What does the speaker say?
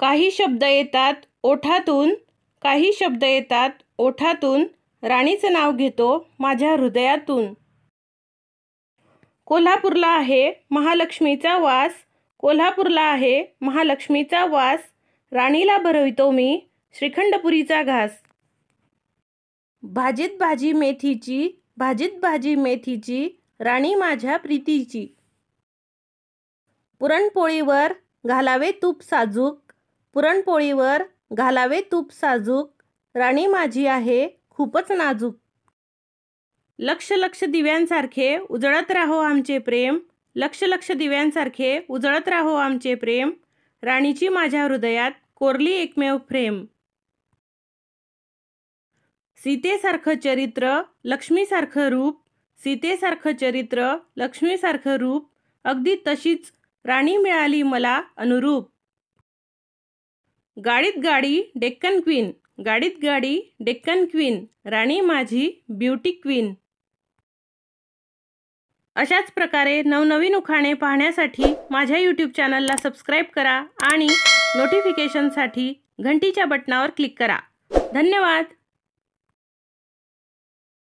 काही शब्द येतात ओठातून काही शब्द येतात ओठातून राणीचं नाव घेतो माझ्या हृदयातून. कोल्हापूरला आहे महालक्ष्मीचा वास. कोल्हापूरला आहे महालक्ष्मीचा वास. राणीला भरवितो मी श्रीखंडपुरीचा घास. भाजीत भाजी मेथीची भाजीत भाजी मेथीची राणी माझ्या प्रीतीची. पुरणपोळीवर घालावे तूप साजूक. पुरणपोळीवर घालावे तूप साजूक. राणी माझी आहे खूपच नाजूक. लक्ष लक्ष दिव्यांसारखे उजळत राहो आमचे प्रेम. लक्ष लक्ष दिव्यांसारखे उजळत राहो आमचे प्रेम. राणीची माझ्या हृदयात कोरली एकमेव प्रेम. सीतेसारखं चरित्र लक्ष्मीसारखं रूप. सीतेसारखं चरित्र लक्ष्मीसारखं रूप. अगदी तशीच राणी मिळाली मला अनुरूप. गाडीत गाडी डेक्कन क्वीन. गाडीत गाडी डेक्कन क्वीन. राणी माझी ब्युटी क्वीन. अशाच प्रकारे नवनवीन उखाणे पाहण्यासाठी माझ्या यूट्यूब चॅनलला सबस्क्राईब करा आणि नोटिफिकेशनसाठी घंटीच्या बटनावर क्लिक करा. धन्यवाद!